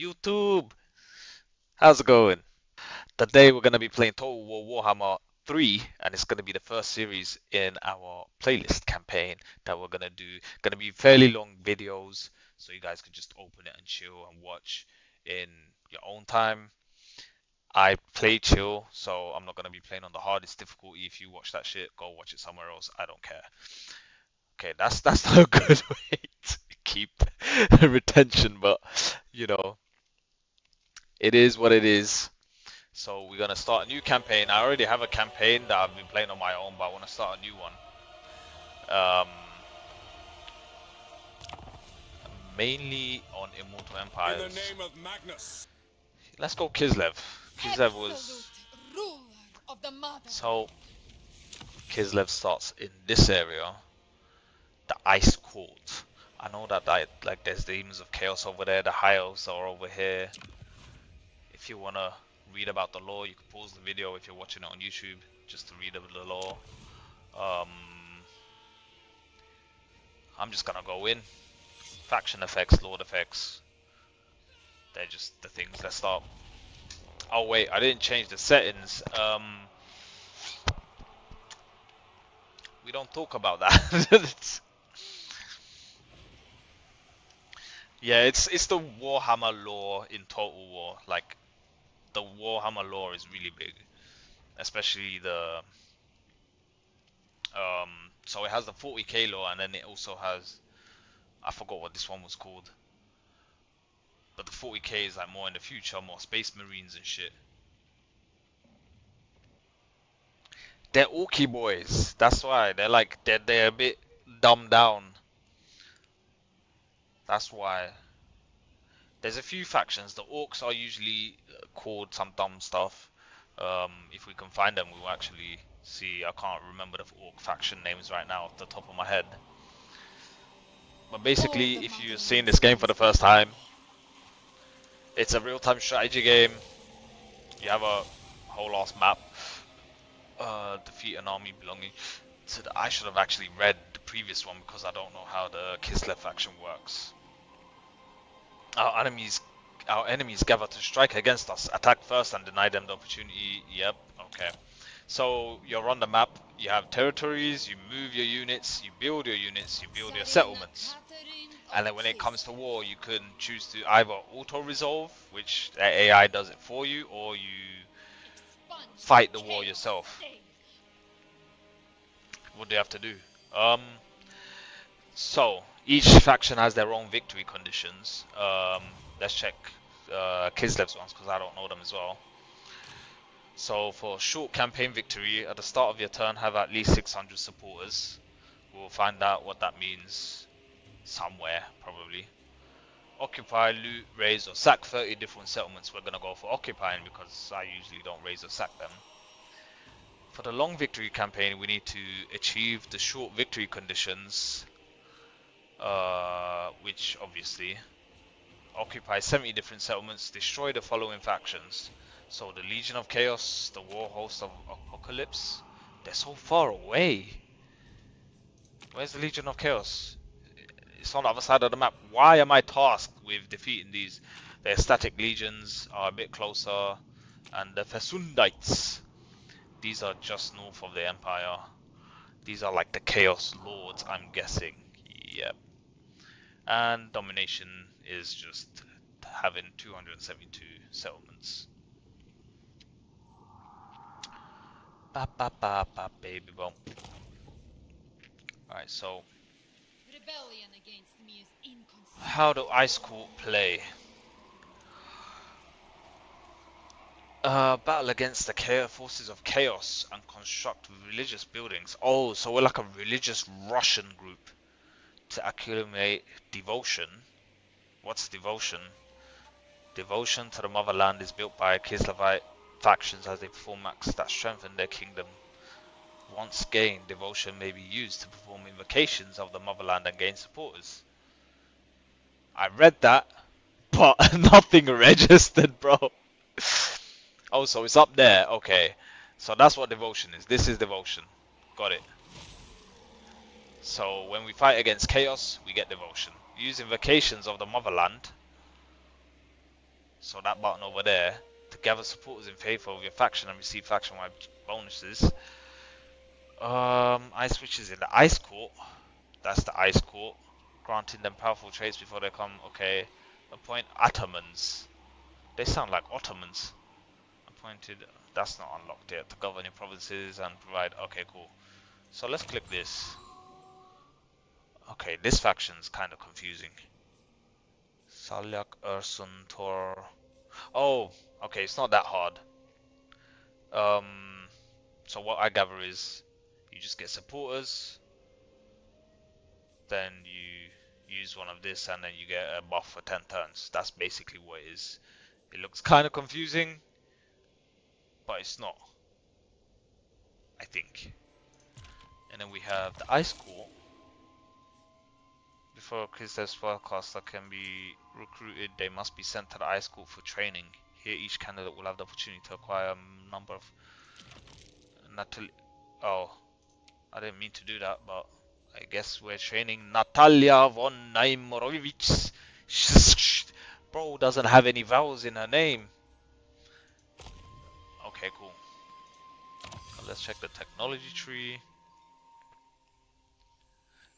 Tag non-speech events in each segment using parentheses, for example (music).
YouTube! How's it going? Today we're going to be playing Total War Warhammer 3 and it's going to be the first series in our playlist campaign that we're going to do. Going to be fairly long videos so you guys can just open it and chill and watch in your own time. I play chill, so I'm not going to be playing on the hardest difficulty. If you watch that shit, go watch it somewhere else. I don't care. Okay, that's that's (laughs) not a good (laughs) way to keep (laughs) retention, but you know, it is what it is. So we're gonna start a new campaign. I already have a campaign that I've been playing on my own, but I want to start a new one. Um, mainly on Immortal Empires. In the name of Magnus. Let's go Kislev. Kislev was so Kislev starts in this area, the Ice Court. I know that I, like there's demons of chaos over there, the high elves are over here. If you wanna read about the lore, you can pause the video if you're watching it on YouTube just to read about the lore. Um, I'm just gonna go in. Faction effects, lord effects. They're just the things. Let's start. Oh wait, I didn't change the settings. Um, we don't talk about that. (laughs) yeah, it's it's the Warhammer lore in Total War. Like the Warhammer lore is really big, especially the um. So it has the 40k lore, and then it also has I forgot what this one was called. But the 40k is like more in the future, more space marines and shit. They're Orky boys. That's why they're like they're they're a bit dumbed down. That's why. There's a few factions. The orcs are usually uh, called some dumb stuff. Um, if we can find them, we'll actually see. I can't remember the orc faction names right now off the top of my head. But basically, if you're seeing this game for the first time, it's a real-time strategy game. You have a whole ass map. Uh, defeat an army belonging to the... I should have actually read the previous one because I don't know how the Kislev faction works. Our enemies, our enemies gather to strike against us. Attack first and deny them the opportunity. Yep. Okay. So you're on the map. You have territories. You move your units. You build your units. You build your settlements. And then when it comes to war, you can choose to either auto-resolve, which AI does it for you, or you fight the war yourself. What do you have to do? Um, so, each faction has their own victory conditions. Um, let's check uh, Kislev's ones, because I don't know them as well. So, for short campaign victory, at the start of your turn, have at least 600 supporters. We'll find out what that means somewhere, probably. Occupy, loot, raise, or sack 30 different settlements. We're going to go for occupying because I usually don't raise or sack them. For the long victory campaign, we need to achieve the short victory conditions, uh, which obviously occupy 70 different settlements, destroy the following factions. So the Legion of Chaos, the War Host of Apocalypse, they're so far away. Where's the Legion of Chaos? it's on the other side of the map. Why am I tasked with defeating these? The static legions are a bit closer, and the Fesundites. These are just north of the Empire. These are like the Chaos Lords, I'm guessing. Yep. And Domination is just having 272 settlements. Ba ba ba ba baby bump. Alright, so how do Ice Court play? Uh, battle against the chaos forces of chaos and construct religious buildings. Oh, so we're like a religious Russian group to accumulate devotion. What's devotion? Devotion to the motherland is built by Kislevite factions as they perform acts that strengthen their kingdom. Once gained, devotion may be used to perform invocations of the motherland and gain supporters. I read that, (laughs) but (laughs) nothing registered, bro. (laughs) oh, so it's up there. Okay. So that's what devotion is. This is devotion. Got it. So when we fight against chaos, we get devotion. Use invocations of the motherland. So that button over there to gather supporters in favor of your faction and receive faction-wide bonuses. Um, ice witches in the ice court. That's the ice court, granting them powerful traits before they come. Okay, appoint Atamans. They sound like Ottomans. Appointed. That's not unlocked yet. To govern your provinces and provide. Okay, cool. So let's click this. Okay, this faction's kind of confusing. Salyak Ursun Tor. Oh, okay, it's not that hard. Um, so what I gather is you just get supporters, then you use one of this, and then you get a buff for 10 turns. That's basically what it is. It looks kind of confusing, but it's not. I think. And then we have the Ice Court. Before Kislev's spellcaster can be recruited, they must be sent to the Ice school for training. Here, each candidate will have the opportunity to acquire a number of Natalie. Oh, I didn't mean to do that, but I guess we're training Natalia von Naimorovich. Bro doesn't have any vowels in her name. Okay, cool. Let's check the technology tree.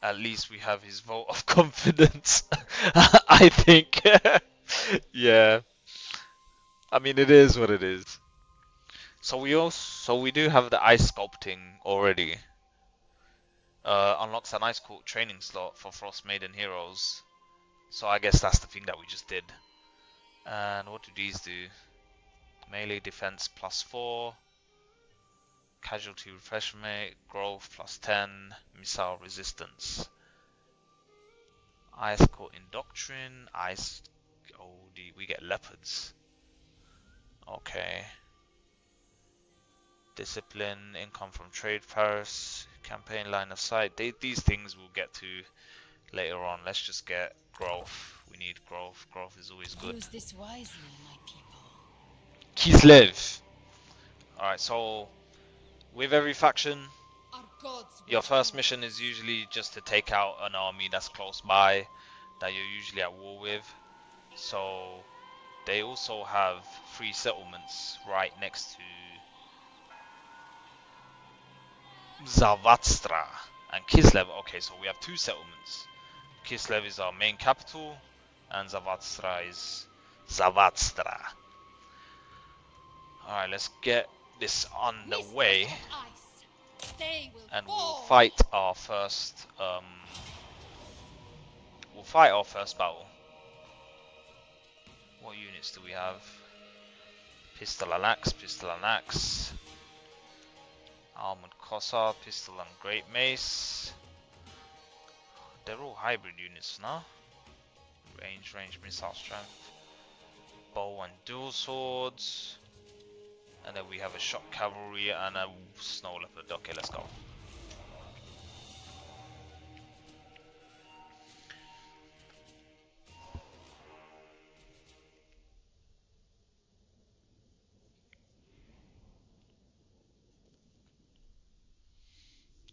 At least we have his vote of (laughs) confidence. (laughs) I think. (laughs) yeah. I mean, it is what it is. So we also, so we do have the ice sculpting already. Uh, unlocks an ice court training slot for Frost Maiden heroes. So I guess that's the thing that we just did. And what do these do? Melee defense plus 4. Casualty refreshment, growth plus 10, missile resistance. Ice court indoctrine, ice. Oh, we get leopards. Okay. Discipline, income from trade purse, campaign line of sight. They, these things we'll get to later on. Let's just get growth. We need growth. Growth is always good. Use this wisely, my people. Kislev. Alright, so with every faction, your first mission is usually just to take out an army that's close by, that you're usually at war with. So they also have free settlements right next to Zavatstra and Kislev. Okay, so we have two settlements. Kislev is our main capital, and Zavatstra is Zavatstra. Alright, let's get this on the way, of ice. They will and we'll fight our first. Um, we'll fight our first battle. What units do we have? Pistol and axe, pistol and axe. Armored Kossar, pistol and great mace. They're all hybrid units now. Range, range, missile strength. Bow and dual swords. And then we have a shock cavalry and a snow leopard. Okay, let's go.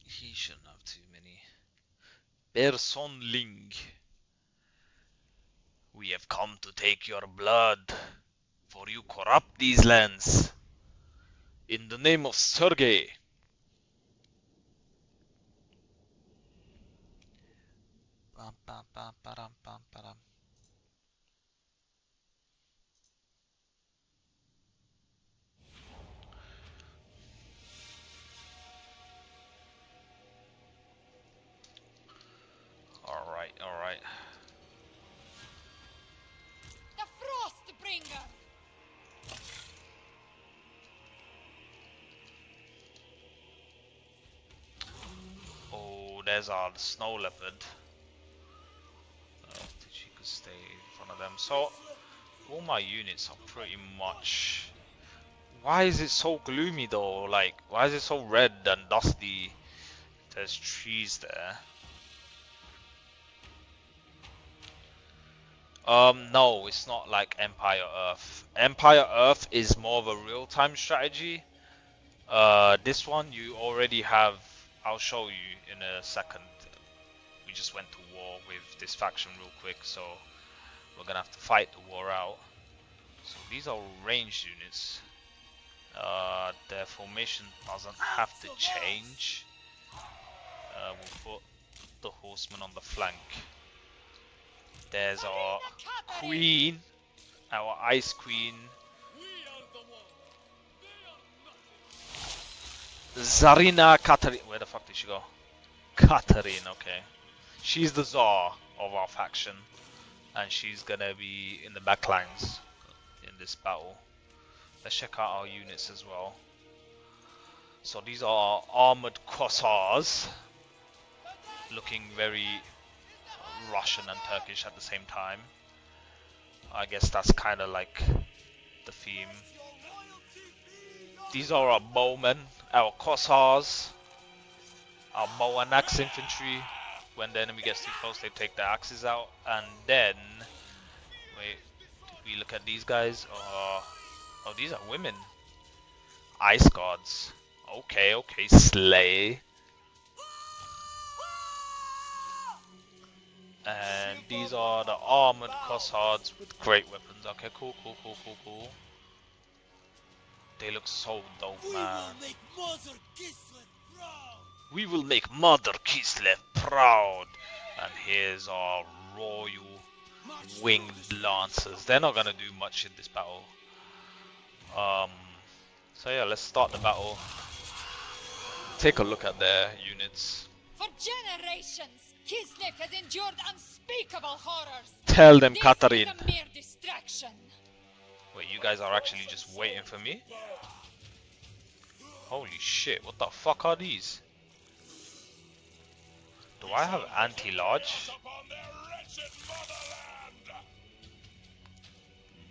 He shouldn't have too many. Bersonling. We have come to take your blood, for you corrupt these lands. In the name of Sergei. Alright, alright. Oh, our snow leopard. Uh, she could stay in front of them. So, all my units are pretty much. Why is it so gloomy though? Like, why is it so red and dusty? There's trees there. Um, no, it's not like Empire Earth. Empire Earth is more of a real-time strategy. Uh, this one you already have. I'll show you in a second. We just went to war with this faction real quick, so we're gonna have to fight the war out. So these are ranged units. Uh, their formation doesn't have to change. Uh, we'll put the horsemen on the flank. There's our queen, our ice queen. Tsarina Katarina. Where the fuck did she go? Katarina, okay. She's the czar of our faction. And she's gonna be in the backlines in this battle. Let's check out our units as well. So these are our armored Kossars. Looking very Russian and Turkish at the same time. I guess that's kind of like the theme. These are our bowmen, our Kossars, our bow and axe infantry. When the enemy gets too close, they take the axes out. And then, wait, did we look at these guys? Uh, oh, these are women. Ice Guard. Okay, okay, slay. And these are the armored Kossards with great weapons. Okay, cool, cool, cool, cool, cool. They look so dope, man. We will make Mother Kislev proud. And here's our royal winged lancers. They're not gonna do much in this battle. Um, so yeah, let's start the battle. Take a look at their units. For generations, Kislev has endured unspeakable horrors. Tell them, This Katarin. Wait, you guys are actually just waiting for me? Holy shit, what the fuck are these? Do I have anti-large?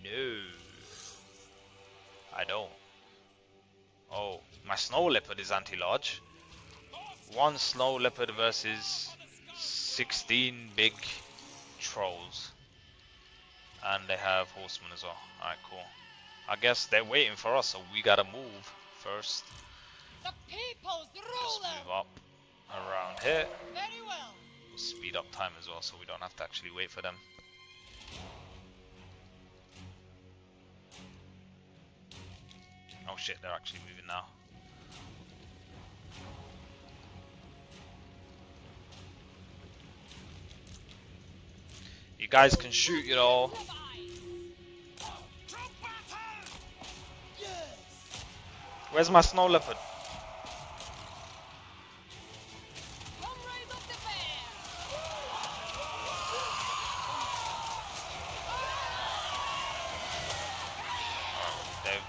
No. I don't. Oh, my snow leopard is anti-large. One snow leopard versus 16 big trolls. And they have horsemen as well. Alright, cool. I guess they're waiting for us, so we gotta move first. The people's ruler. move up around here. Very well. Speed up time as well, so we don't have to actually wait for them. Oh shit, they're actually moving now. You guys can shoot, you know. Where's my snow leopard?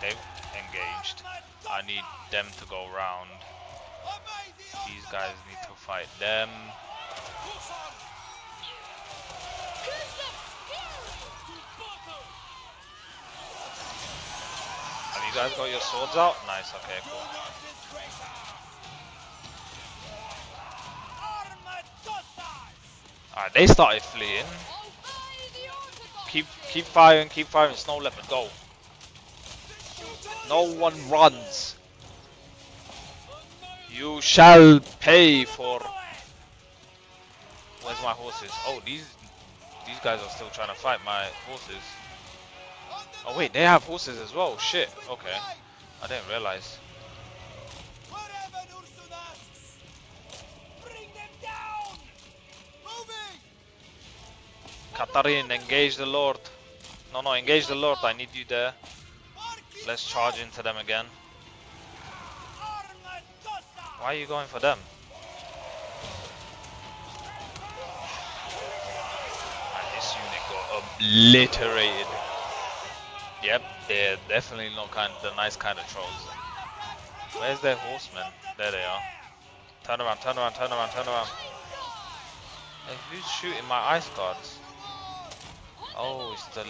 They've engaged. I need them to go round. These guys need to fight them. You guys got your swords out? Nice, okay, cool. Alright, they started fleeing. Keep keep firing, keep firing, Snow Leopard, go. No one runs. You shall pay for Where's my horses? Oh these these guys are still trying to fight my horses. Oh wait, they have horses as well. Shit. Okay. I didn't realize. Katarin, engage the Lord. No, no, engage the Lord. I need you there. Let's charge into them again. Why are you going for them? And this unit got obliterated. Yep, they're definitely not kind the nice kind of trolls. Where's their horsemen? There they are. Turn around, turn around, turn around, turn around. Hey, who's shooting my ice guards? Oh, it's the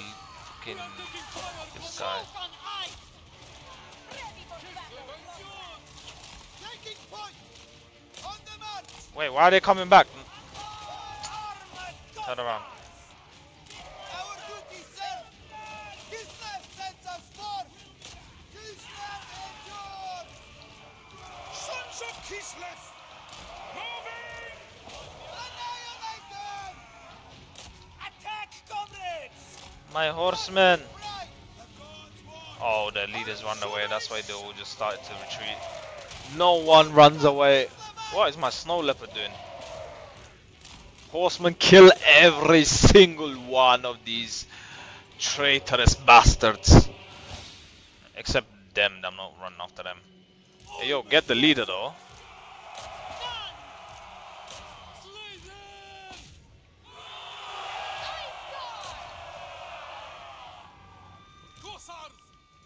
fucking this guy. Wait, why are they coming back? Turn around. Sons of Kislev! Moving! Attack, comrades! My horsemen. Oh, the leaders run away. That's why they all just started to retreat. No one runs away. What is my snow leopard doing? Horsemen kill every single one of these traitorous bastards. Except them, I'm not running after them. Hey, yo, get the leader though.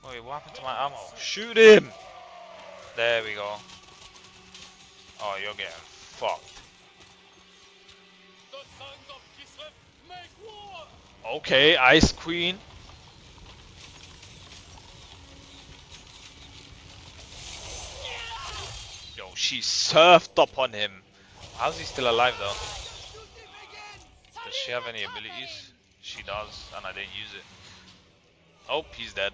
Wait, what happened to my ammo? Shoot him! There we go. Oh, you're getting fucked. Okay, Ice Queen. Yo, she surfed up on him. How's he still alive though? Does she have any abilities? She does, and I didn't use it. Oh, he's dead.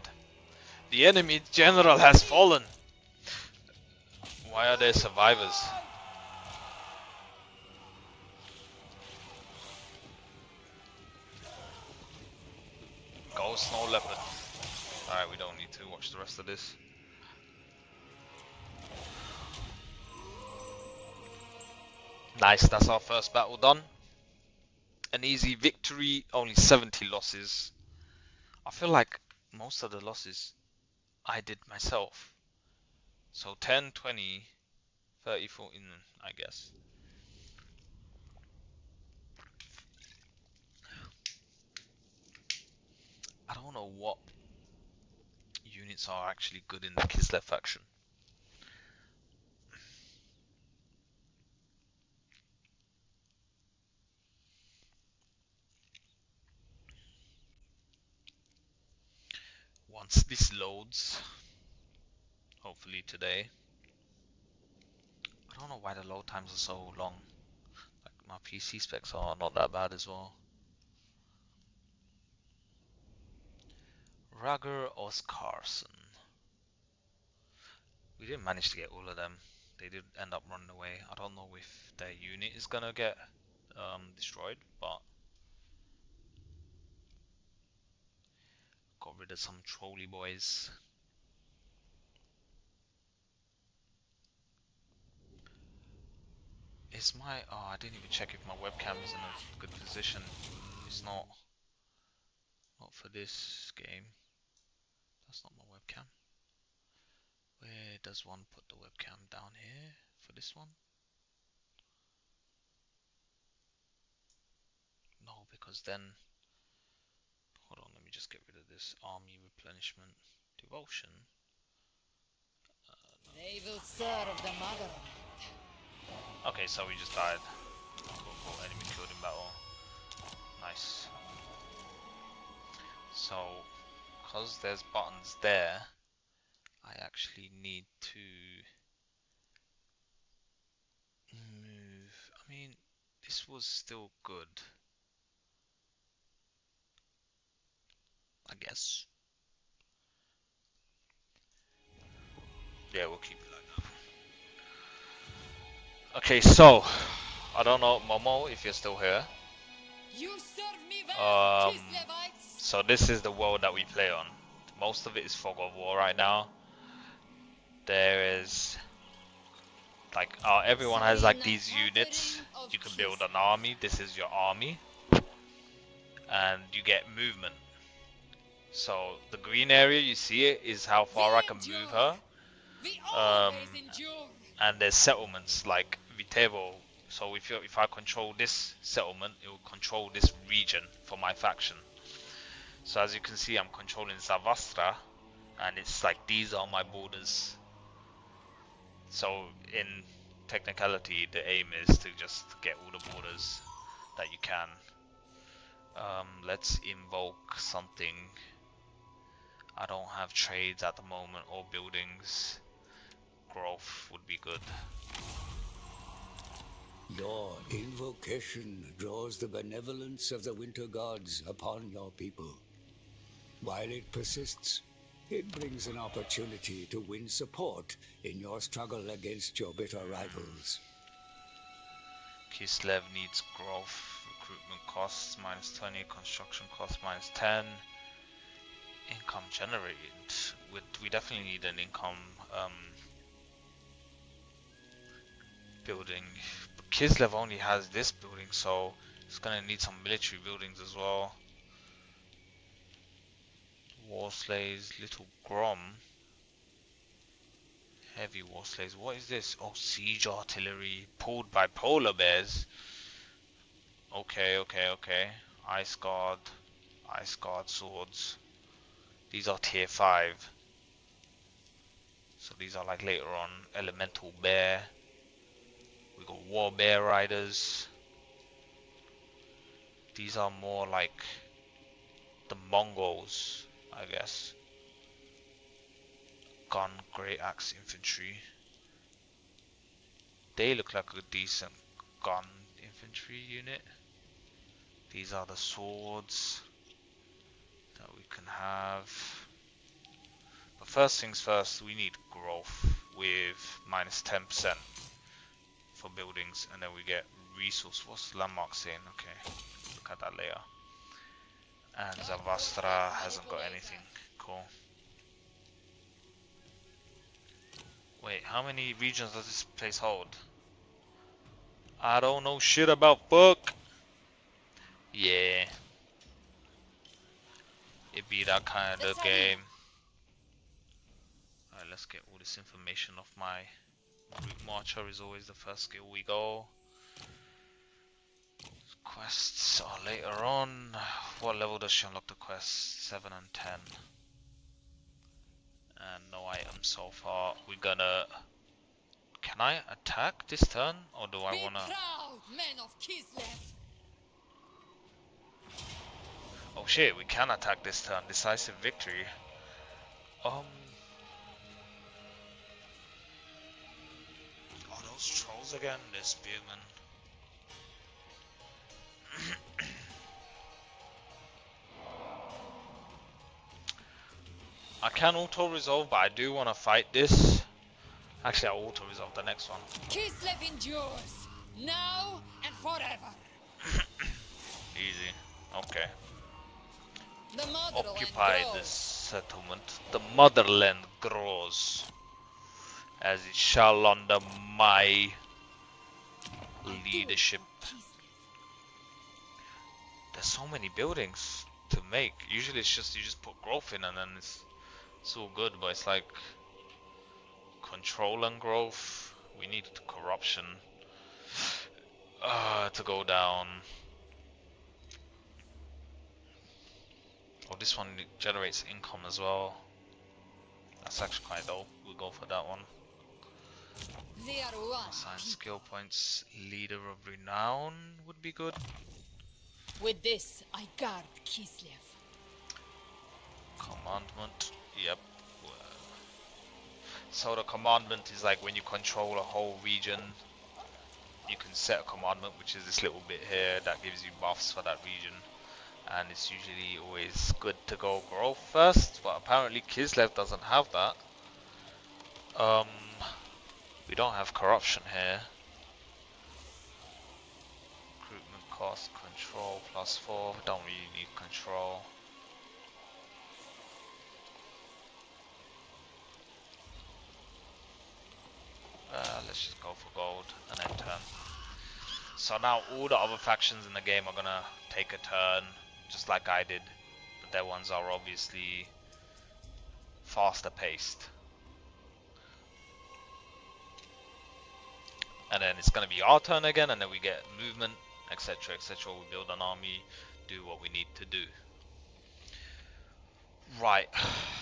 The enemy general has fallen. Why are there survivors? Go Snow Leopard. Alright, we don't need to watch the rest of this. Nice, that's our first battle done. An easy victory, only 70 losses. I feel like most of the losses I did myself. So 10, 20, 30, 14, I guess. I don't know what units are actually good in the Kislev faction. Once this loads, hopefully today. I don't know why the load times are so long. Like my PC specs are not that bad as well. Ragger Oscarsson. We didn't manage to get all of them. They did end up running away. I don't know if their unit is gonna get um, destroyed, but got rid of some trolley boys. Is my oh I didn't even check if my webcam is in a good position. It's not not for this game. That's not my webcam. Where does one put the webcam down here for this one? No, because then me just get rid of this army replenishment devotion. Uh, they will serve the mother. Okay, so we just died. Cool, cool. Enemy killed in battle. Nice. So, because there's buttons there, I actually need to move. I mean, this was still good. Guess. Yeah, we'll keep it like that. Okay, so I don't know, Momo, if you're still here. You serve me well, Um, So this is the world that we play on. Most of it is fog of war right now. There is like uh, everyone has like these units. You can build an army. This is your army, and you get movement. So the green area you see it is how far I can move her, um, and there's settlements like Vitevo. So if if I control this settlement, it will control this region for my faction. So as you can see, I'm controlling Zavastra, and it's like these are my borders. So in technicality, the aim is to just get all the borders that you can. Um, let's invoke something. I don't have trades at the moment or buildings. Growth would be good. Your invocation draws the benevolence of the winter gods upon your people. While it persists, it brings an opportunity to win support in your struggle against your bitter rivals. Kislev needs growth. Recruitment costs minus 20, construction costs minus 10. Income generated. we, we definitely need an income um, building. Kislev only has this building, so it's gonna need some military buildings as well. War Sleds, Little Grom. Heavy War Sleds. What is this? Oh, Siege Artillery. Pulled by Polar Bears. Okay, okay, okay. Ice Guard. Ice Guard Swords. These are tier 5. So these are like later on Elemental Bear. We got War Bear Riders. These are more like the Mongols, I guess. Gun Great Axe Infantry. They look like a decent gun infantry unit. These are the swords can have. But first things first, we need growth with minus 10% for buildings, and then we get resource. What's landmark saying? Okay, look at that layer. And Zavastra hasn't got anything. Cool. Wait, how many regions does this place hold? I don't know shit about fuck. Yeah. It be that kind of game. Alright, let's get all this information off my route marcher is always the first skill we go. Quests are later on. What level does she unlock the quest? 7 and 10. And no items so far. We're gonna... Can I attack this turn? Or do I wanna... Proud, men of Kislev. Oh shit, we can attack this turn. Decisive victory. Um. Oh, those trolls again? This spearman. (coughs) I can auto resolve, but I do want to fight this. Actually, I'll auto resolve the next one. Kislev endures, now and forever. (coughs) Easy. Okay. Occupy grows. this settlement. The motherland grows. As it shall under my leadership. There's so many buildings to make. Usually it's just you just put growth in and then it's it's all good, but it's like control and growth. We need corruption uh, to go down. Oh, this one generates income as well. That's actually quite dope. We'll go for that one. Assign skill points. Leader of renown would be good. With this, I guard Kislev. Commandment. Yep. So the commandment is like when you control a whole region, you can set a commandment, which is this little bit here that gives you buffs for that region. And it's usually always good to go growth first, but apparently Kislev doesn't have that. Um, we don't have corruption here. Recruitment cost, control plus four. Don't really need control. Uh, let's just go for gold and then turn. So now all the other factions in the game are gonna take a turn, just like I did. But their ones are obviously faster paced. And then it's gonna be our turn again, and then we get movement, etc., etc. We build an army, do what we need to do. Right. (sighs) (sighs)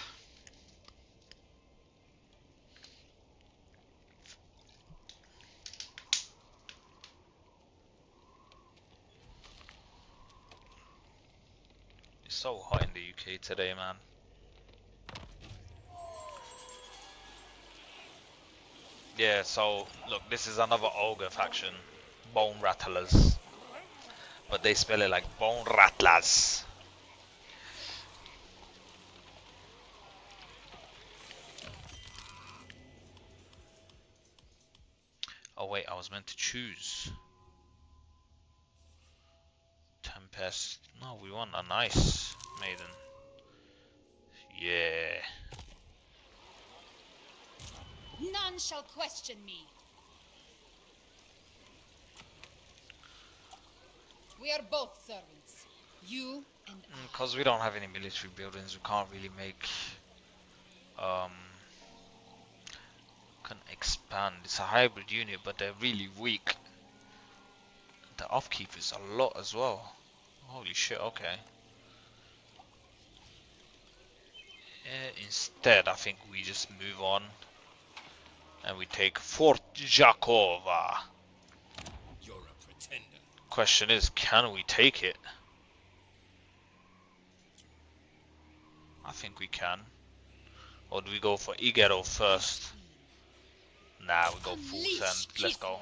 so hot in the UK today, man. Yeah, so look, this is another ogre faction, Bone Rattlers, but they spell it like Bone Rattlers. Oh wait, I was meant to choose. No, we want a nice maiden. Yeah. None shall question me. We are both servants. You and Because mm, we don't have any military buildings, we can't really make... Um, can expand. It's a hybrid unit, but they're really weak. The upkeep is a lot as well. Holy shit, okay. Uh, instead, I think we just move on and we take Fort Jakova. You're a pretender. Question is, can we take it? I think we can. Or do we go for Igero first? Nah, we go full send. Let's go.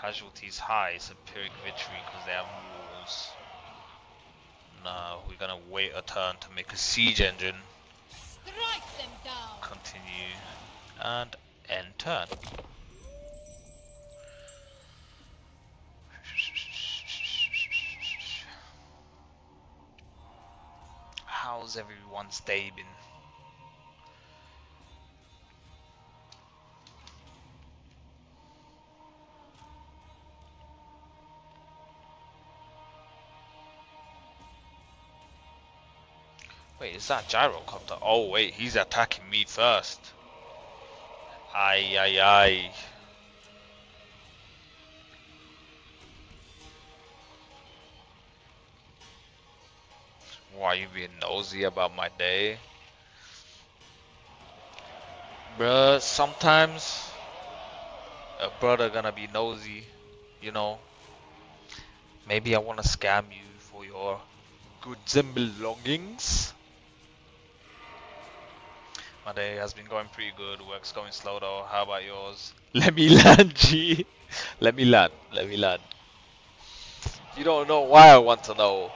Casualties high. It's a Pyrrhic victory because they have walls. No, we're gonna wait a turn to make a siege engine. Continue and end turn. How's everyone's day been? Wait, is that gyrocopter? Oh wait, he's attacking me first. Aye, aye, aye. Why you being nosy about my day? Bruh, sometimes a brother gonna be nosy, you know. Maybe I wanna scam you for your goods and belongings. My day has been going pretty good. Work's going slow though. How about yours? (laughs) Let me land, G. Let me land. Let me land. You don't know why I want to know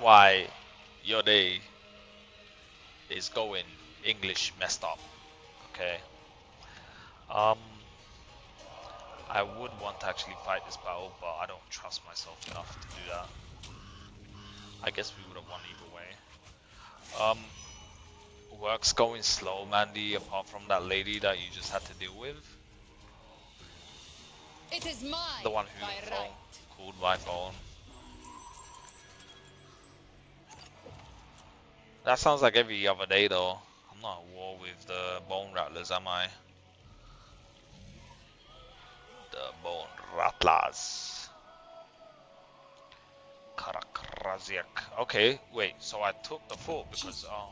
why your day is going English messed up. Okay. Um. I would want to actually fight this battle, but I don't trust myself enough to do that. I guess we would have won either way. Um, work's going slow, Mandy, apart from that lady that you just had to deal with. It is mine the one who phone, right. called my phone. That sounds like every other day though. I'm not at war with the bone rattlers, am I? The bone rattlers. Karakraziak. Okay, wait, so I took the fort because, oh.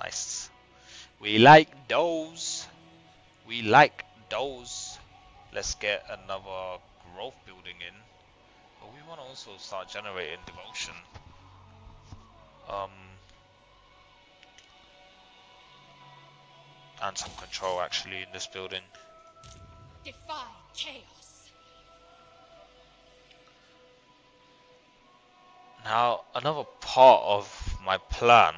Nice. We like those. We like those. Let's get another growth building in. But we want to also start generating devotion. Um, and some control actually in this building. Defy chaos. Now, another part of my plan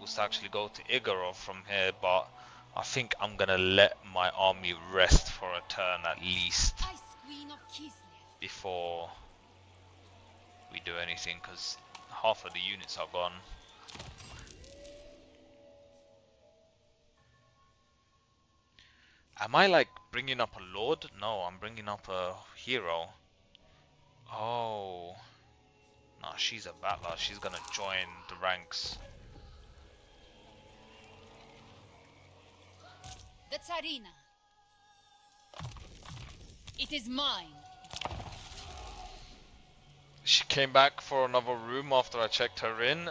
was to actually go to Igorov from here, but I think I'm gonna let my army rest for a turn at least before we do anything, because half of the units are gone. Am I like bringing up a lord? No, I'm bringing up a hero. Oh. Nah, she's a battler. She's gonna join the ranks. The Tsarina. It is mine. She came back for another room after I checked her in.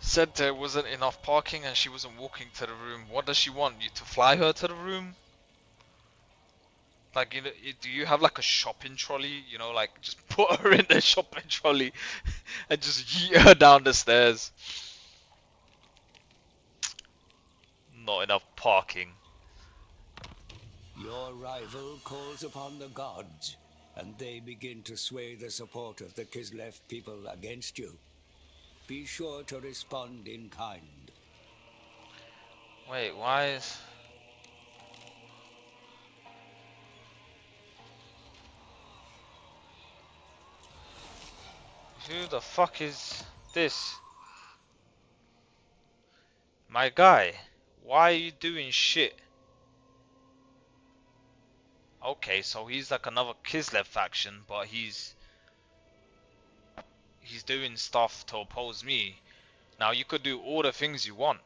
Said there wasn't enough parking and she wasn't walking to the room. What does she want? You to fly her to the room? Like, you know, do you have like a shopping trolley? You know, like just (laughs) put her in the shopping trolley (laughs) and just yeet her down the stairs. Not enough parking. Your rival calls upon the gods, and they begin to sway the support of the Kislev people against you. Be sure to respond in kind. Wait, why is... Who the fuck is this? My guy, why are you doing shit? Okay, so he's like another Kislev faction, but he's he's doing stuff to oppose me. Now you could do all the things you want.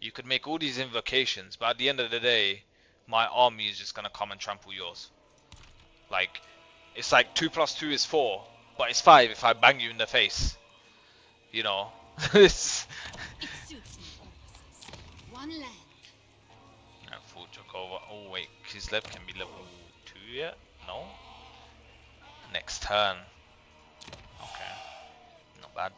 You could make all these invocations, but at the end of the day, my army is just gonna come and trample yours. Like, it's like 2 plus 2 is 4, but it's 5 if I bang you in the face. You know? (laughs) it's... It suits my purposes. One land. Fort Jakova. Oh wait, his Kislev can be level 2 yet? No? Next turn. Okay. Not bad.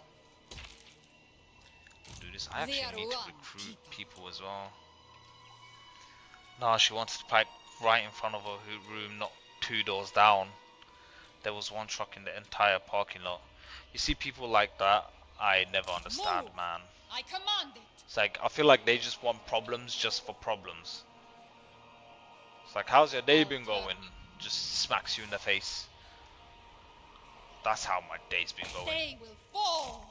Do this. I actually need to recruit people as well. No, she wanted to park right in front of her room, not two doors down. There was one truck in the entire parking lot. You see people like that, I never understand, Move. man. I command it. It's like I feel like they just want problems just for problems. It's like, how's your day been going? Just smacks you in the face. That's how my day's been going. They will fall.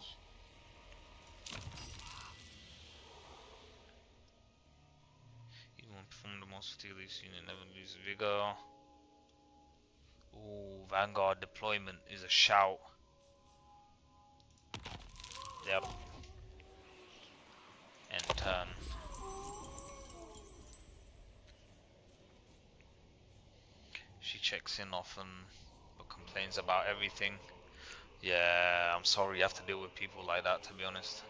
Even when performing the most fatigues unit never lose vigor. Ooh, Vanguard deployment is a shout. Yep. End turn. She checks in often, but complains about everything. Yeah, I'm sorry you have to deal with people like that, to be honest.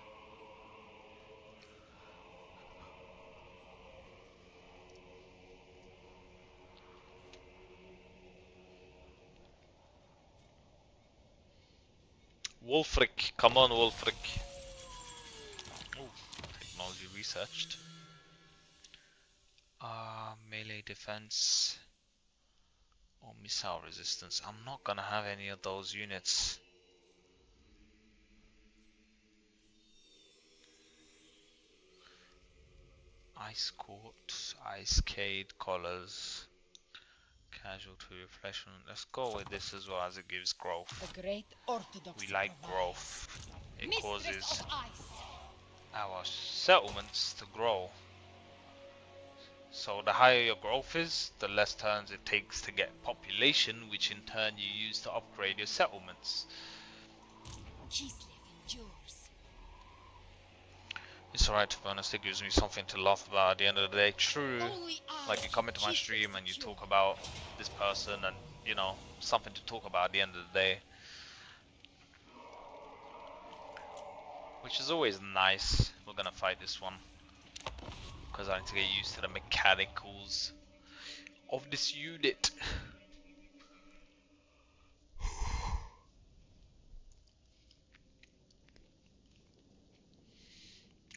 Wulfric, come on Wulfric. Researched. Uh, melee defense or missile resistance. I'm not gonna have any of those units. Ice Court, Ice Cade, Collars, Casualty Reflection. Let's go with this as well as it gives growth. The great Orthodox. We like growth. It Mistress causes ice. Our settlements to grow. So the higher your growth is, the less turns it takes to get population, which in turn you use to upgrade your settlements. It's alright to be honest, it gives me something to laugh about at the end of the day. True, like you come into my stream and you talk about this person and, you know, something to talk about at the end of the day. Which is always nice. We're gonna fight this one. Because I need to get used to the mechanicals of this unit. (sighs)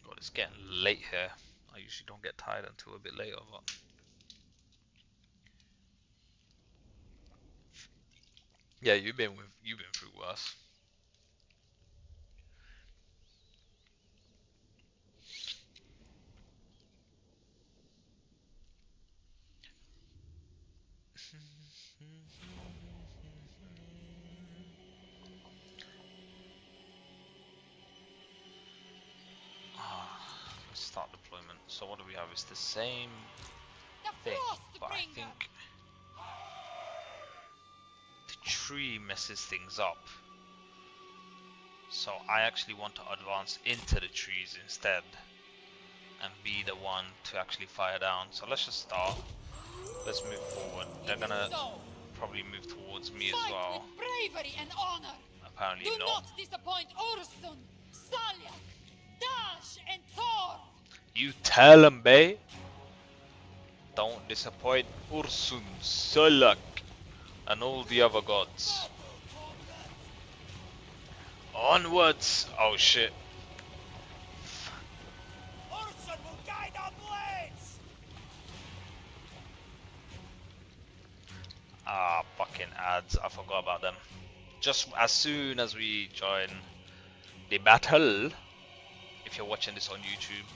God, it's getting late here. I usually don't get tired until a bit later, but yeah, you've been with you've been through worse. So what do we have? It's the same thing, but I think the tree messes things up. So I actually want to advance into the trees instead and be the one to actually fire down. So let's just start. Let's move forward. They're gonna probably move towards me as well. with bravery and honor. Apparently Do no. not disappoint Ursun, Salyak, Dazh, and Tor. You tell him, bae. Don't disappoint Ursun, Salyak, and all the other gods. Onwards! Oh shit. Ursun will guide our blades! Ah, fucking ads. I forgot about them. Just as soon as we join the battle, if you're watching this on YouTube,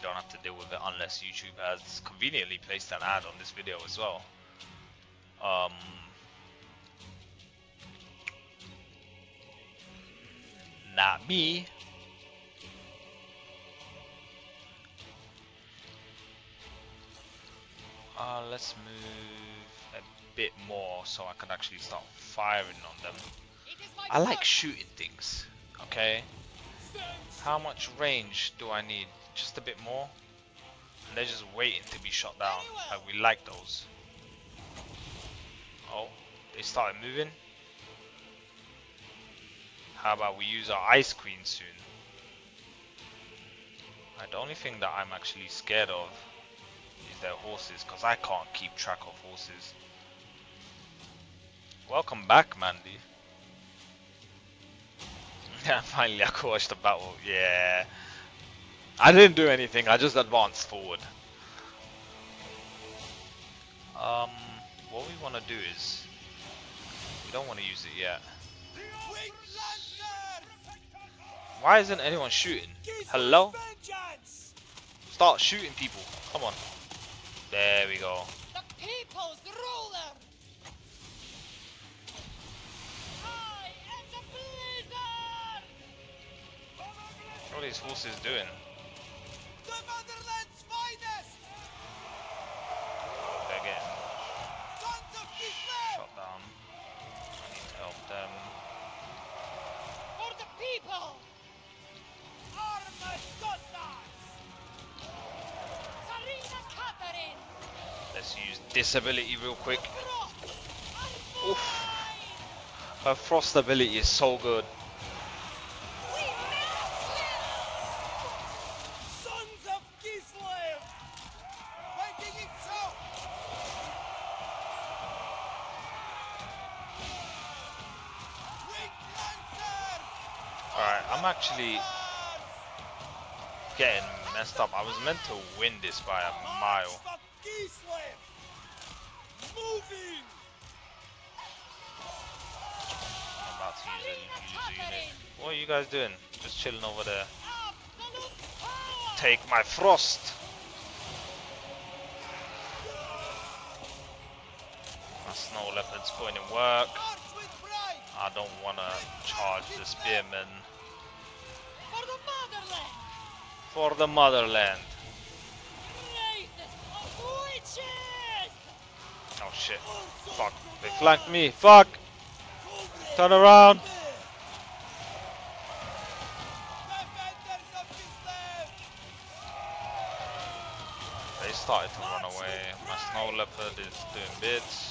you don't have to deal with it unless YouTube has conveniently placed an ad on this video as well. Um, not me. Uh, let's move a bit more so I can actually start firing on them. I like shooting things, okay? How much range do I need? Just a bit more? And they're just waiting to be shot down. Like, we like those. Oh, they started moving. How about we use our Ice Queen soon? The only thing that I'm actually scared of is their horses, because I can't keep track of horses. Welcome back, Mandy. (laughs) Yeah, finally I could the battle. Yeah. I didn't do anything, I just advanced forward. Um, what we want to do is... We don't want to use it yet. Why isn't anyone shooting? Hello? Start shooting people. Come on. There we go. The people's ruler. I am the blizzard. What are these horses doing? The motherland's finest! Of shot down. I need to help them. For the people. Armed Kossars! Tsarina Katarin. Let's use disability real quick. Oof. Her frost ability is so good. Actually getting messed up. I was meant to win this by a mile. I'm about to use a, use a unit. What are you guys doing? Just chilling over there. Take my frost! My snow leopard's putting in work. I don't wanna charge the spearmen For the motherland. For the motherland. Oh shit. Fuck. They flanked me. Fuck! Turn around! They started to run away. My snow leopard is doing bits.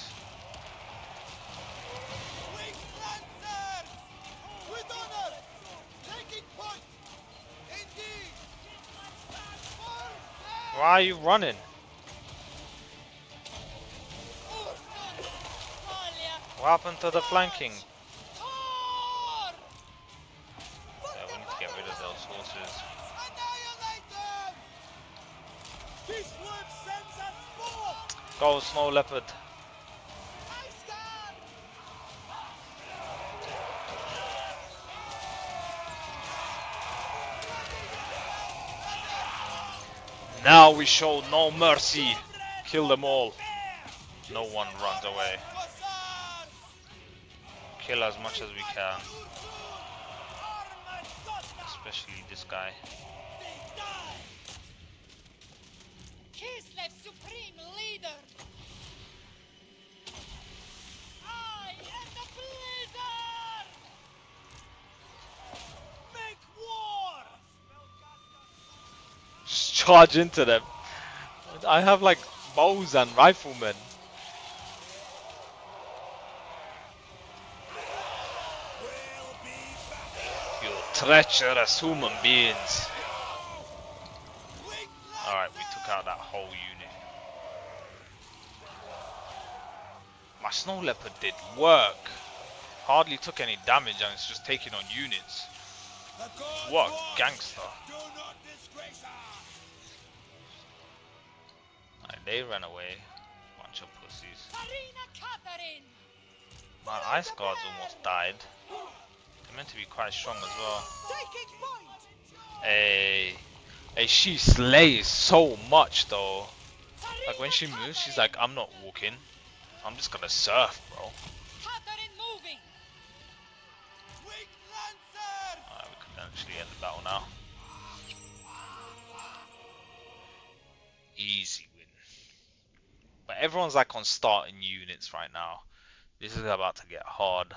Are you running? What happened to the flanking? Yeah, we need to get rid of those horses. Go, snow leopard. Now we show no mercy. Kill them all. No one runs away. Kill as much as we can. Especially this guy. They die! Kislev supreme leader. I am the blizzard. Make war! Just charge into them. I have like bows and riflemen. You treacherous human beings. Alright, we took out that whole unit. My snow leopard did work. Hardly took any damage and it's just taking on units. What gangster. Do not disgrace us! Alright, they ran away. Bunch of pussies. My ice guards almost died. They're meant to be quite strong as well. Hey, hey, she slays so much though. Like when she moves, she's like, I'm not walking. I'm just gonna surf, bro. Katarin moving. Alright, we actually end the battle now. Easy win. But everyone's like on starting units right now. This is about to get hard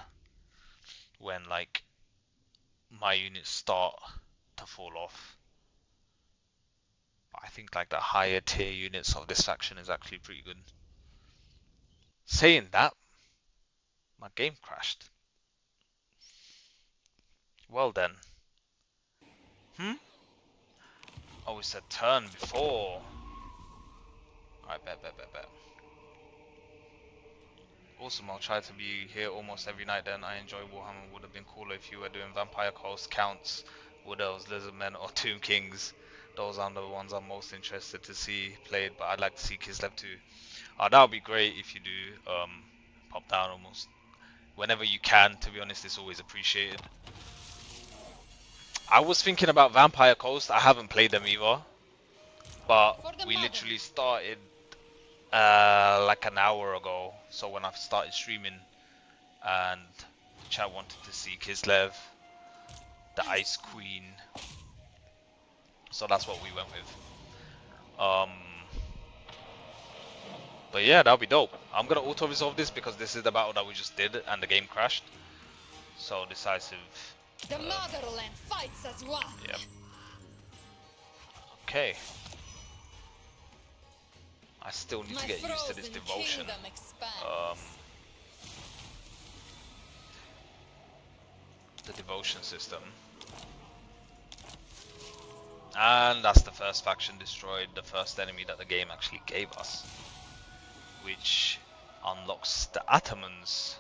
when like my units start to fall off. But I think like the higher tier units of this faction is actually pretty good. Saying that, my game crashed. Well then. Hmm? Oh, it's a turn before. Alright, bet, bet, bet, bet. Awesome, I'll try to be here almost every night then. I enjoy Warhammer. Would have been cooler if you were doing Vampire Coast, Counts, Wood Elves, Lizardmen, or (laughs) Tomb Kings. Those are the ones I'm most interested to see played, but I'd like to see Kislev too. Uh, that would be great if you do um, pop down almost whenever you can. To be honest, it's always appreciated. I was thinking about Vampire Coast. I haven't played them either, but we literally started uh, like an hour ago. So when I started streaming, and chat wanted to see Kislev, the Ice Queen. So that's what we went with. Um, but yeah, that'll be dope. I'm gonna auto resolve this because this is the battle that we just did and the game crashed. So decisive. The motherland fights as one. Yep. Okay. I still need My to get used to this devotion. Um, the devotion system. And that's the first faction destroyed, the first enemy that the game actually gave us which unlocks the Atamans.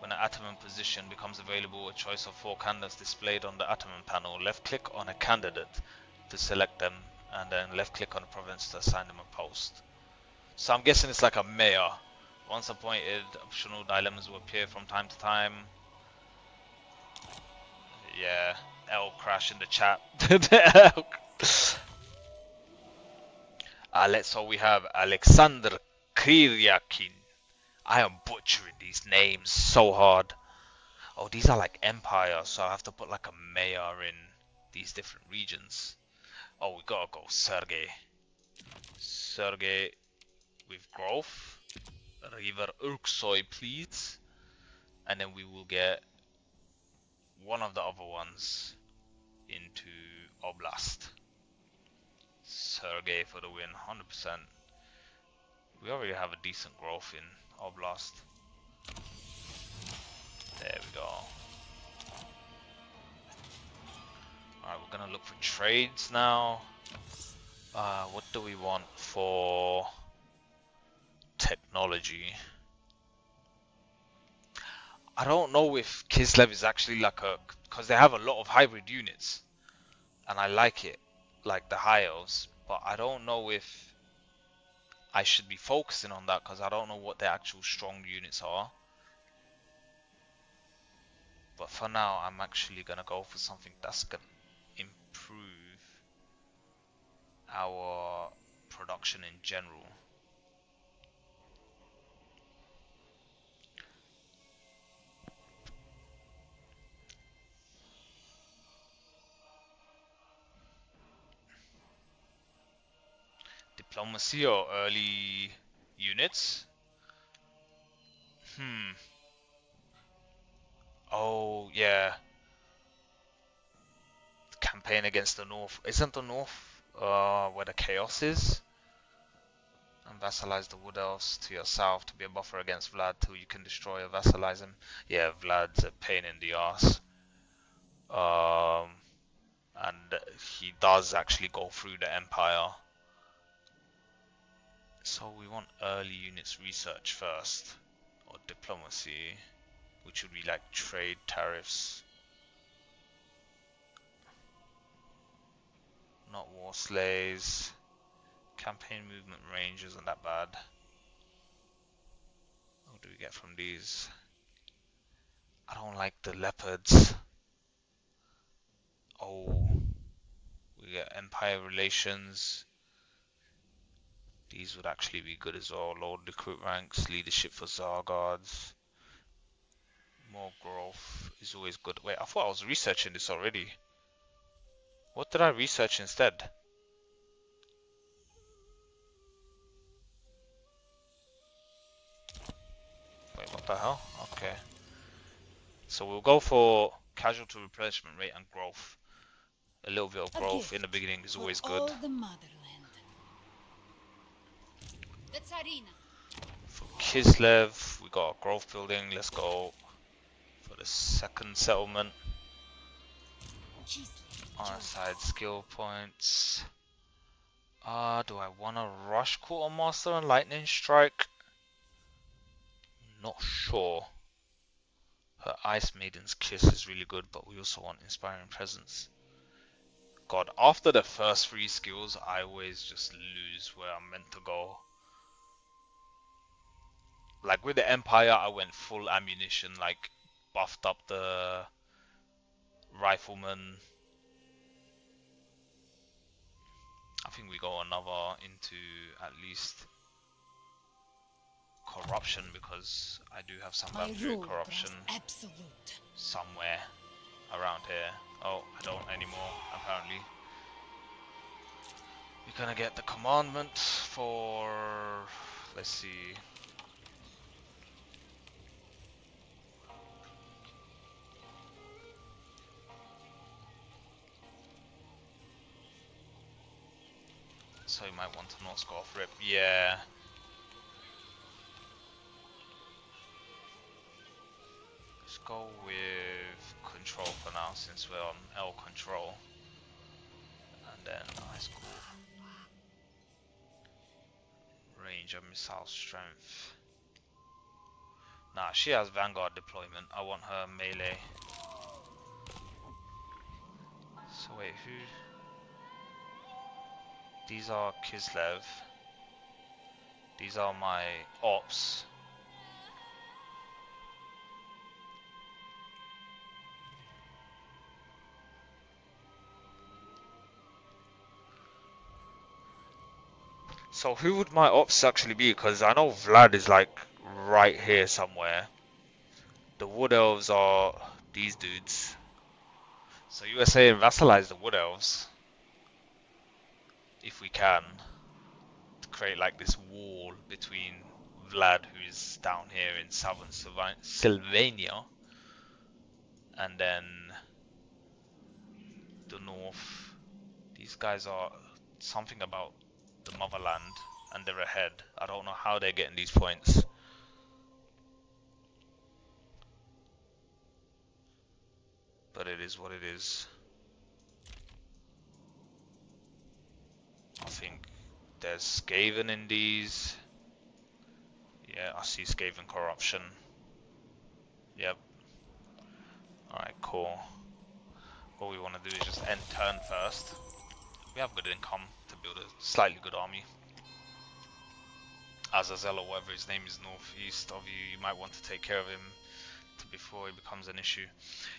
When an Ataman position becomes available, a choice of four candidates displayed on the Ataman panel. Left click on a candidate to select them, and then left click on the province to assign them a post. So I'm guessing it's like a mayor. Once appointed, optional dilemmas will appear from time to time. Yeah, L crash in the chat. (laughs) Uh, let's so we have Alexander Kiryakin. I am butchering these names so hard. Oh, these are like empires, so I have to put like a mayor in these different regions. Oh, we gotta go Sergey. Sergey with growth. River Urskoy, please. And then we will get one of the other ones into Oblast. Sergey for the win, 100%. We already have a decent growth in Oblast. There we go. Alright, we're gonna look for trades now. Uh, what do we want for technology? I don't know if Kislev is actually like a... Because they have a lot of hybrid units. And I like it. Like the elves but I don't know if I should be focusing on that because I don't know what the actual strong units are. But for now, I'm actually going to go for something that's going our production in general. Diplomacy or early units? Hmm. Oh, yeah. Campaign against the north. Isn't the north uh, where the chaos is? And vassalize the wood elves to your south to be a buffer against Vlad till you can destroy or vassalize him. Yeah, Vlad's a pain in the ass. Um, and he does actually go through the empire so we want early units research first, or diplomacy, which would be like trade tariffs. Not war slaves. Campaign movement range isn't that bad. What do we get from these? I don't like the leopards. Oh, we get empire relations. These would actually be good as well. Lord recruit ranks, leadership for Tsar guards, More growth is always good. Wait, I thought I was researching this already. What did I research instead? Wait, what the hell? Okay. So we'll go for casualty replenishment rate and growth. A little bit of growth in the beginning is always good. the motherland. The Tsarina. For Kislev, we got a growth building. Let's go for the second settlement. Kislev. On side skill points. Uh, do I want to rush Quartermaster and Lightning Strike? Not sure. Her Ice Maiden's Kiss is really good, but we also want Inspiring Presence. God, after the first three skills, I always just lose where I'm meant to go. Like with the Empire, I went full ammunition, like buffed up the Rifleman. I think we go another into at least corruption because I do have some vampiric corruption absolute. somewhere around here. Oh, I don't anymore, apparently. We're gonna get the commandment for. Let's see. So you might want to not score off rip. Yeah. Let's go with control for now since we're on L control. And then high school. Range of missile strength. Nah, she has Vanguard deployment. I want her melee. So wait, who? These are Kislev. These are my ops. So who would my ops actually be? Because I know Vlad is like right here somewhere. The Wood Elves are these dudes. So USA vassalize the Wood Elves. If we can. Create like this wall between Vlad, who is down here in southern Sylvania, and then the north. These guys are something about the motherland and they're ahead. I don't know how they're getting these points. But it is what it is. I think there's Skaven in these. Yeah, I see Skaven corruption. Yep. Alright, cool. What we want to do is just end turn first. We have good income to build a slightly good army. Azazel or whatever his name is northeast of you, you might want to take care of him before he becomes an issue.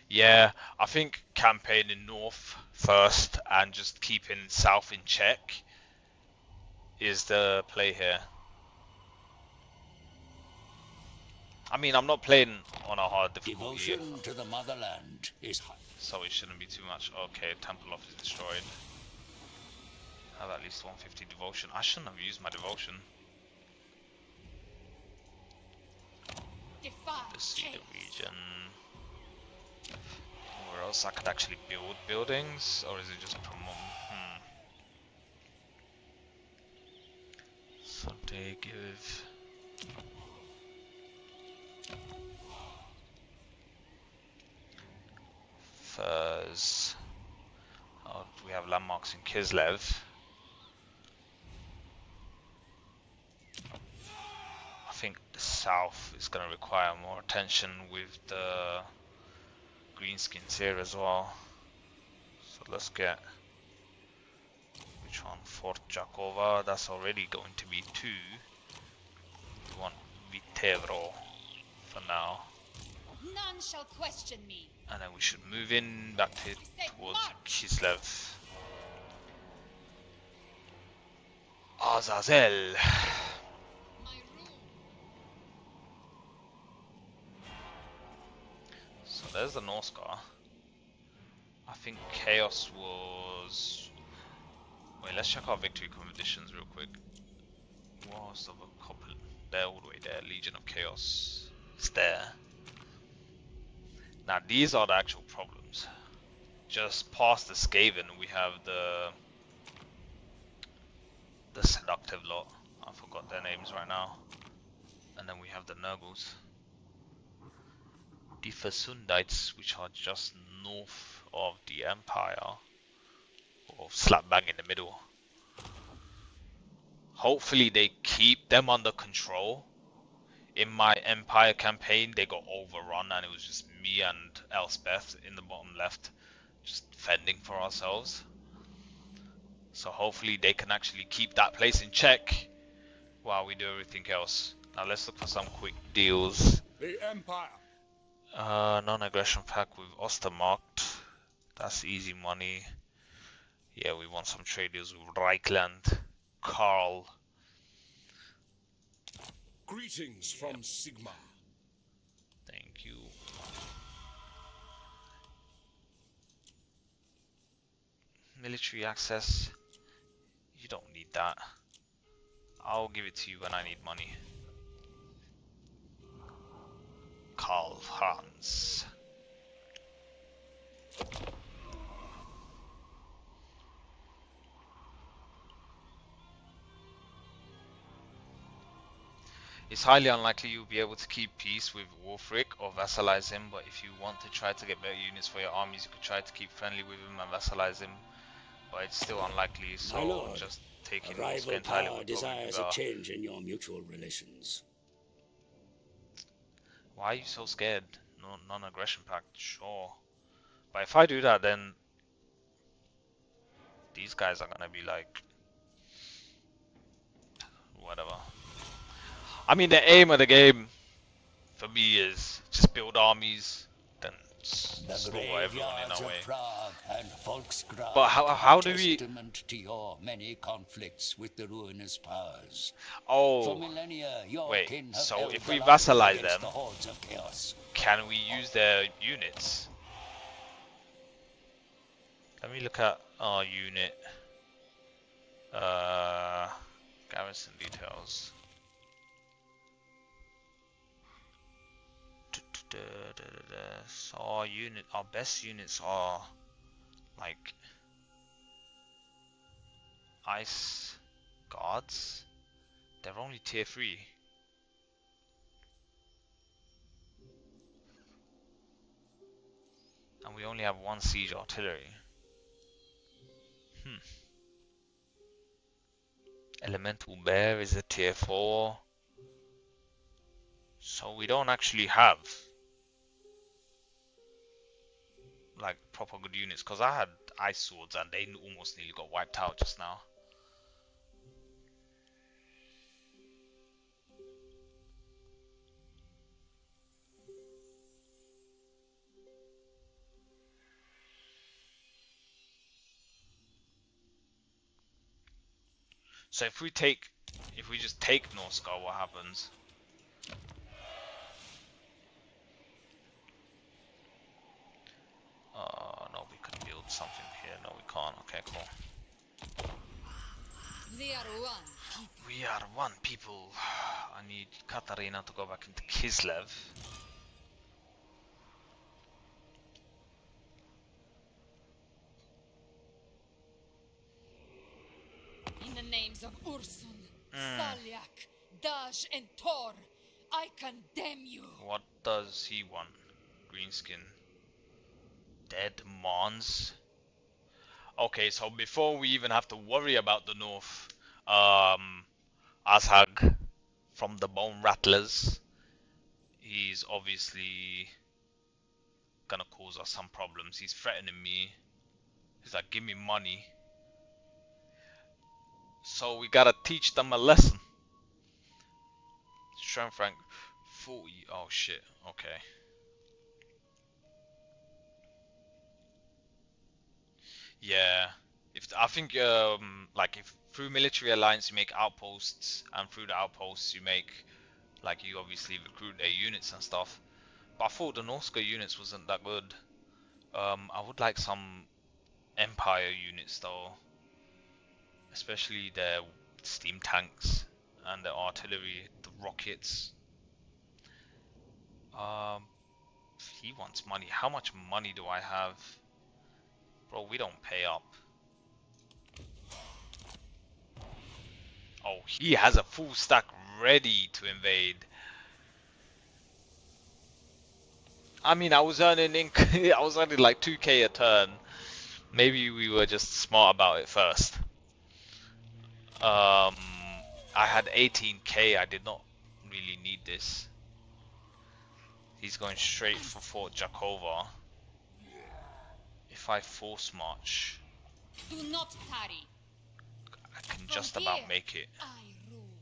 Yeah, I think campaigning north first and just keeping south in check is the play here. I mean, I'm not playing on a hard difficulty, Devotion to the motherland is high. so it shouldn't be too much. Okay, Temple of is destroyed. I have at least 150 devotion. I shouldn't have used my devotion. Defy see the region. Where else I could actually build buildings, or is it just promote? Hmm. So they give. Furs. Oh, we have landmarks in Kislev. Think the south is going to require more attention with the greenskins here as well. So let's get which one? Fort Jakova. That's already going to be two. We want Vitevro for now, None shall question me. and then we should move in back to towards Kislev. Azazel. There's the Norsca. I think Chaos was... Wait, let's check our victory conditions real quick. Was of a couple... There, all the way there. Legion of Chaos. It's there. Now these are the actual problems. Just past the Skaven, we have the the seductive lot. I forgot their names right now. And then we have the Nurgles. The Fasundites, which are just north of the Empire. Or slap bang in the middle. Hopefully they keep them under control. In my Empire campaign, they got overrun and it was just me and Elspeth in the bottom left, just fending for ourselves. So hopefully they can actually keep that place in check while we do everything else. Now let's look for some quick deals. The Empire. Uh, non-aggression pact with Ostermark. That's easy money. Yeah, we want some trade deals with Reikland, Karl. Greetings from Sigmar. Thank you. Military access. You don't need that. I'll give it to you when I need money. Karl Franz. It's highly unlikely you'll be able to keep peace with Wulfric or vassalize him, but if you want to try to get better units for your armies, you could try to keep friendly with him and vassalize him, but it's still unlikely, so Lord, just taking rival entirely power desires a change in your mutual relations. Why are you so scared? No, non-aggression pact, sure. But if I do that, then these guys are gonna be like, whatever. I mean, the aim of the game for me is just build armies, slow everyone in of way. Praag and Volksgrad But how- how do we- to your many conflicts with the ruinous powers. Oh, millennia, your wait, so if we vassalize them- the hordes of chaos. can we use their units? Let me look at our unit. Uh, garrison details. Du-du-du-du-du-du. So our unit, our best units are like ice guards. They're only tier three. And we only have one siege artillery. Hmm. Elemental Bear is a tier 4. So we don't actually have like proper good units because I had ice swords and they almost nearly got wiped out just now. So if we take, if we just take Norsca, what happens? Uh, no, we can build something here. No, we can't. Okay, cool. We are one. We are one people. (sighs) I need Katarina to go back into Kislev. In the names of Ursun, Hmm. Salyak, Dazh, and Tor, I condemn you. What does he want? Greenskin. Dead Mons. Okay, so before we even have to worry about the North, um, Azhag from the Bone Rattlers, he's obviously gonna cause us some problems. He's threatening me. He's like, give me money. So we gotta teach them a lesson. Strength rank 40. Oh shit. Okay. Yeah. If I think um like if through military alliance you make outposts and through the outposts you make like you obviously recruit their units and stuff. But I thought the Norsca units wasn't that good. Um, I would like some Empire units though, especially their steam tanks and the artillery, the rockets. Um, he wants money. How much money do I have? Bro, we don't pay up. Oh, he has a full stack ready to invade. I mean, I was earning inc (laughs) I was earning like 2k a turn. Maybe we were just smart about it first. Um, I had 18k. I did not really need this. He's going straight for Fort Jakova. If I force march, Do not tarry. I can just about make it. I rule.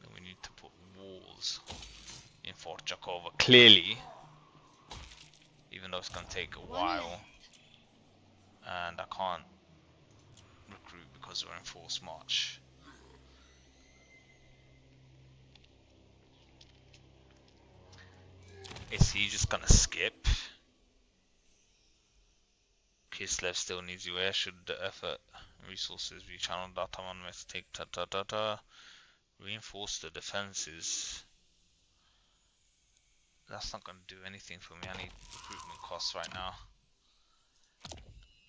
Then we need to put walls in Fort Jakova. Clearly, even though it's gonna take a while, and I can't recruit because we're in force march. Is he just gonna skip? Kislev still needs you. Where should the effort resources be channeled? One must take ta ta ta ta. Reinforce the defenses. That's not gonna do anything for me. I need recruitment costs right now.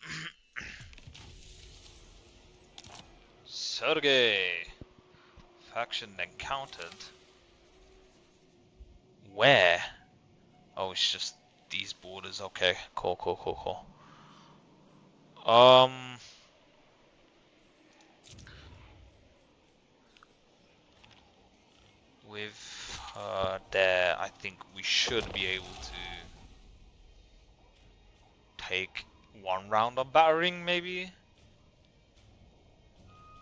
(coughs) Sergey! Faction encountered. Where? Oh, it's just these borders. Okay, cool, cool, cool, cool. Um. With her there, I think we should be able to take one round of battering, maybe?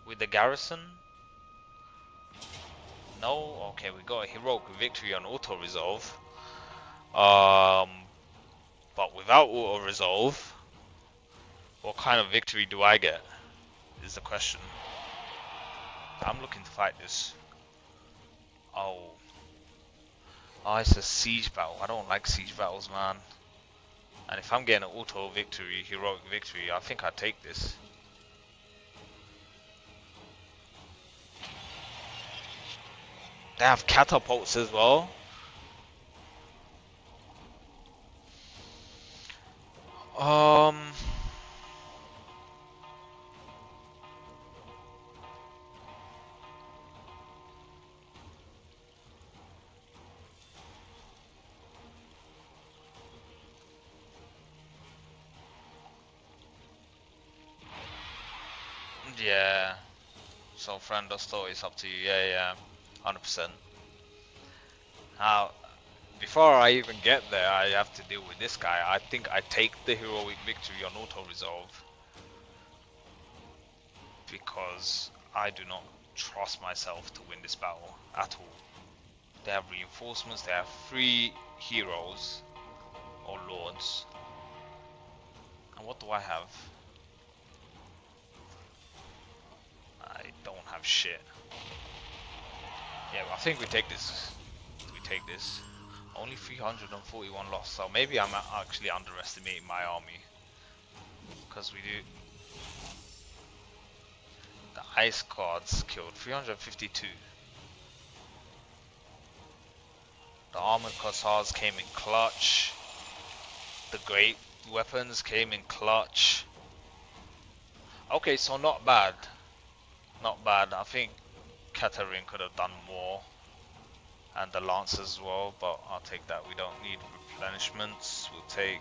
With the garrison? No? Okay, we got a heroic victory on auto-resolve. Um, but without auto-resolve, what kind of victory do I get? Is the question. I'm looking to fight this. Oh. Oh, it's a siege battle. I don't like siege battles, man. And if I'm getting an auto victory, heroic victory, I think I'd take this. They have catapults as well. Um. Friend or story is up to you. Yeah, yeah. Hundred percent. Now, before I even get there, I have to deal with this guy. I think I take the heroic victory on auto resolve because I do not trust myself to win this battle at all. They have reinforcements. They have three heroes or lords. And what do I have? I don't have shit. Yeah, I think we take this. We take this. Only 341 lost, so maybe I'm actually underestimating my army. Because we do... The ice guards killed 352. The armored Kossars came in clutch. The great weapons came in clutch. Okay, so not bad. Not bad. I think Katarin could have done more. And the lance as well, but I'll take that. We don't need replenishments. We'll take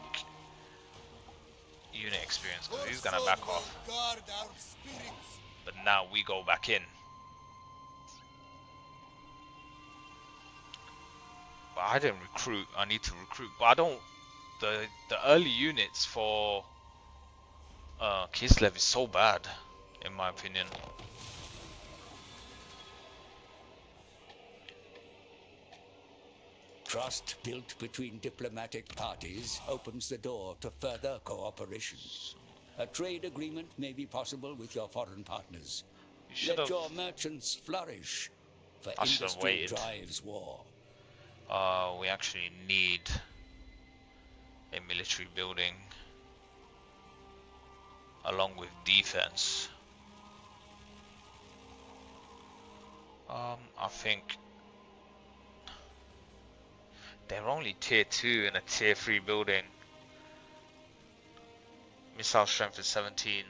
unit experience because he's gonna back off. But now we go back in. But I didn't recruit. I need to recruit. But I don't. The the early units for uh, Kislev is so bad, in my opinion. Trust built between diplomatic parties opens the door to further cooperation. A trade agreement may be possible with your foreign partners. You Let your merchants flourish, for I industry drives war. Uh, we actually need a military building along with defense. Um, I think they're only tier 2 in a tier 3 building. Missile strength is 17.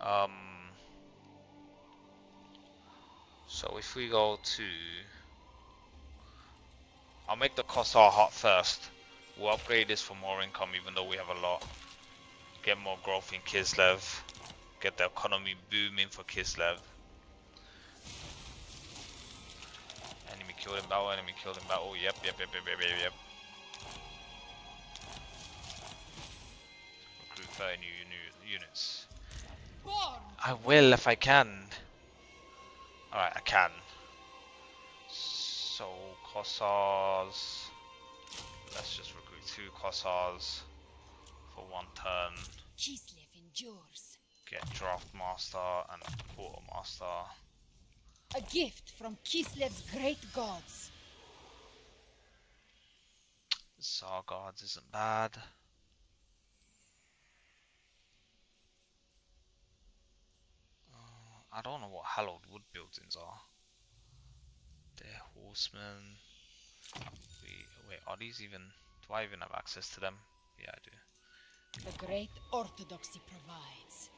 Um, so if we go to... I'll make the Kossar hot first. We'll upgrade this for more income even though we have a lot. Get more growth in Kislev. Get the economy booming for Kislev. Killed in battle, enemy killed in battle. Oh, yep, yep, yep, yep, yep, yep, yep. Recruit 30 new units. I will if I can. Alright, I can. So, Kossars. Let's just recruit two Kossars for one turn. Endures. Get Draft Master and Quartermaster. A gift from Kislev's great gods. Saw gods isn't bad. Uh, I don't know what hallowed wood buildings are. They're horsemen. We, wait, are these even? Do I even have access to them? Yeah, I do. The great orthodoxy provides.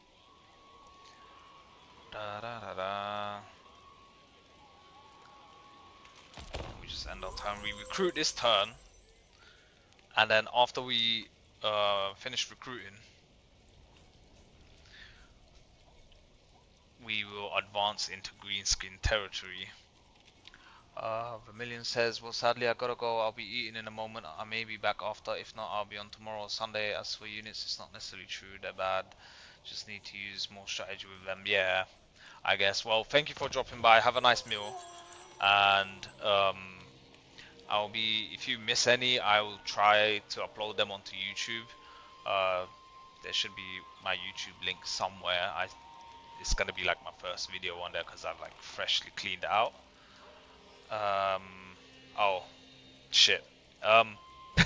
Da da da da. We just end our turn. We recruit this turn, and then after we uh, finish recruiting, we will advance into green greenskin territory. Uh, Vermilion says, well sadly I gotta go, I'll be eating in a moment, I may be back after, if not I'll be on tomorrow Sunday. As for units, it's not necessarily true, they're bad, just need to use more strategy with them, yeah, I guess. Well, thank you for dropping by, have a nice meal, and um, I'll be, if you miss any, I will try to upload them onto YouTube. Uh, there should be my YouTube link somewhere. I, it's gonna be like my first video on there because I've like freshly cleaned out. Um, oh, shit. Um, (laughs)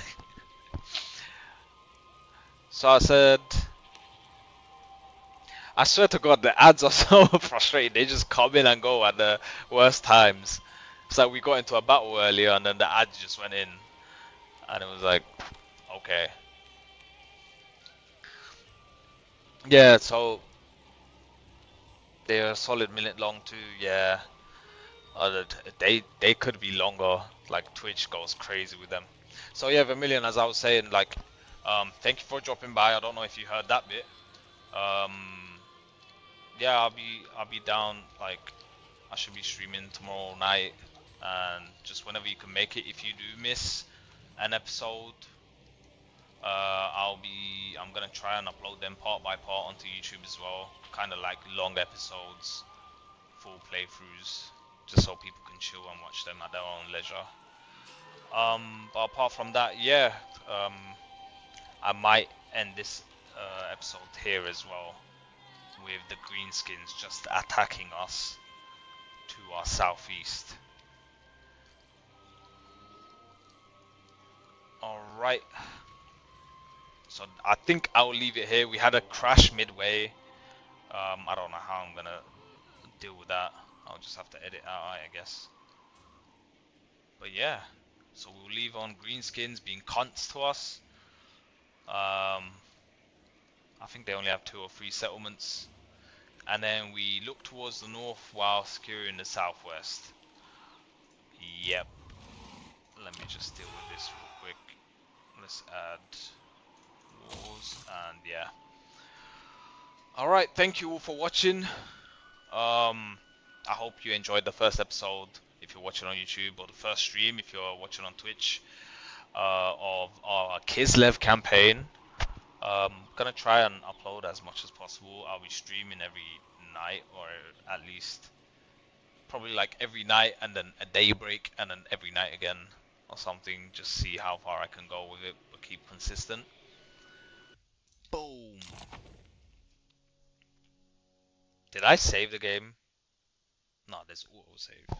so I said, I swear to God, the ads are (laughs) so frustrating. They just come in and go at the worst times. Like we got into a battle earlier and then the ad just went in. And it was like, okay. Yeah, so they're a solid minute long too, yeah. Uh, they they could be longer. Like Twitch goes crazy with them. So yeah, Vermilion, as I was saying, like, um, thank you for dropping by. I don't know if you heard that bit. Um, yeah, I'll be I'll be down. Like, I should be streaming tomorrow night, and just whenever you can make it. If you do miss an episode, uh, I'll be I'm gonna try and upload them part by part onto YouTube as well. Kind of like long episodes, full playthroughs just so people can chill and watch them at their own leisure. Um, but apart from that, yeah, um, I might end this uh, episode here as well, with the Greenskins just attacking us to our southeast. Alright, so I think I'll leave it here. We had a crash midway. Um, I don't know how I'm gonna deal with that. I'll just have to edit out, I guess. But yeah, so we'll leave on greenskins being cons to us. Um, I think they only have two or three settlements. And then we look towards the north while securing the southwest. Yep. Let me just deal with this. Let's add walls and yeah. Alright, thank you all for watching. Um, I hope you enjoyed the first episode if you're watching on YouTube or the first stream if you're watching on Twitch uh, of our Kislev campaign. Um, gonna try and upload as much as possible. I'll be streaming every night or at least probably like every night and then a day break and then every night again or something. Just see how far I can go with it, but keep consistent. Boom. Did I save the game? No, there's autosave.